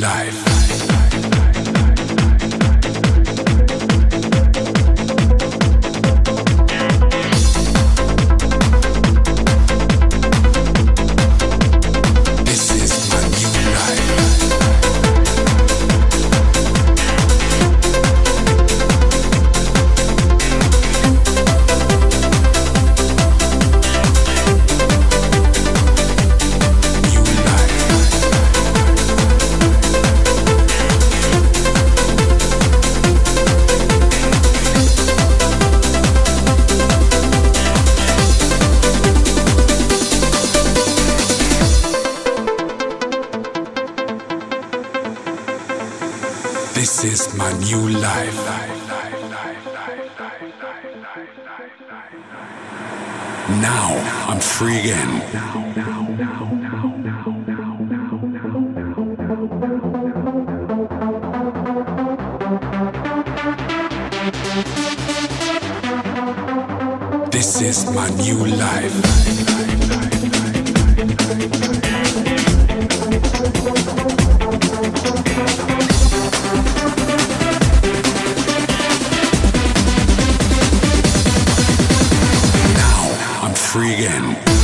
life. This is my new life. Now I'm free again. This is my new life. free again.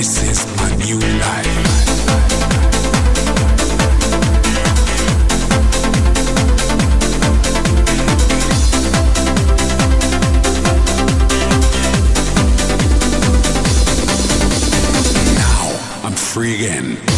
This is my new life. free again.